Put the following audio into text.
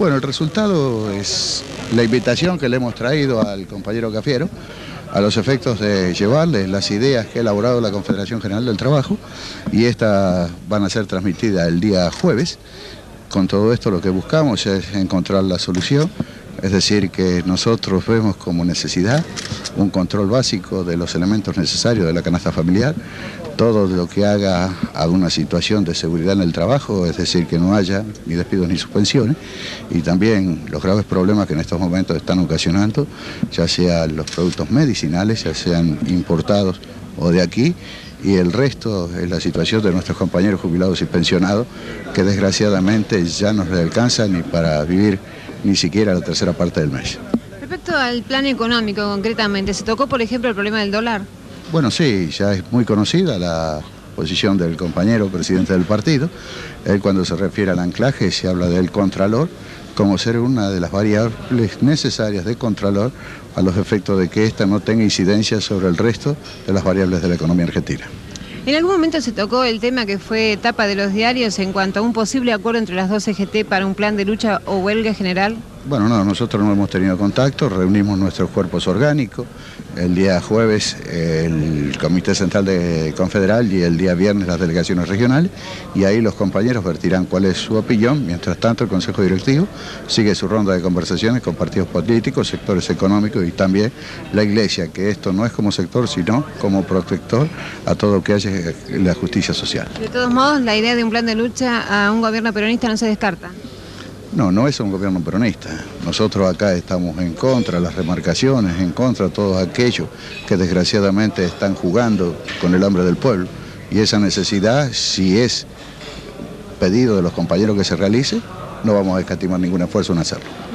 Bueno, el resultado es la invitación que le hemos traído al compañero Cafiero a los efectos de llevarle las ideas que ha elaborado la Confederación General del Trabajo y estas van a ser transmitidas el día jueves. Con todo esto lo que buscamos es encontrar la solución, es decir, que nosotros vemos como necesidad un control básico de los elementos necesarios de la canasta familiar, todo lo que haga a una situación de seguridad en el trabajo, es decir, que no haya ni despidos ni suspensiones, y también los graves problemas que en estos momentos están ocasionando, ya sean los productos medicinales, ya sean importados o de aquí, y el resto es la situación de nuestros compañeros jubilados y pensionados, que desgraciadamente ya no les alcanza ni para vivir ni siquiera la tercera parte del mes. Respecto al plan económico concretamente, ¿se tocó por ejemplo el problema del dólar? Bueno, sí, ya es muy conocida la posición del compañero presidente del partido. Él cuando se refiere al anclaje se habla del contralor como ser una de las variables necesarias de contralor a los efectos de que ésta no tenga incidencia sobre el resto de las variables de la economía argentina. En algún momento se tocó el tema que fue etapa de los diarios en cuanto a un posible acuerdo entre las dos CGT para un plan de lucha o huelga general. Bueno, no, nosotros no hemos tenido contacto, reunimos nuestros cuerpos orgánicos. El día jueves el Comité Central de Confederal y el día viernes las delegaciones regionales y ahí los compañeros vertirán cuál es su opinión. Mientras tanto, el Consejo Directivo sigue su ronda de conversaciones con partidos políticos, sectores económicos y también la Iglesia, que esto no es como sector, sino como protector a todo lo que haya la justicia social. De todos modos, la idea de un plan de lucha a un gobierno peronista no se descarta. No, no es un gobierno peronista. Nosotros acá estamos en contra de las remarcaciones, en contra de todos aquellos que desgraciadamente están jugando con el hambre del pueblo. Y esa necesidad, si es pedido de los compañeros que se realice, no vamos a escatimar ningún esfuerzo en hacerlo.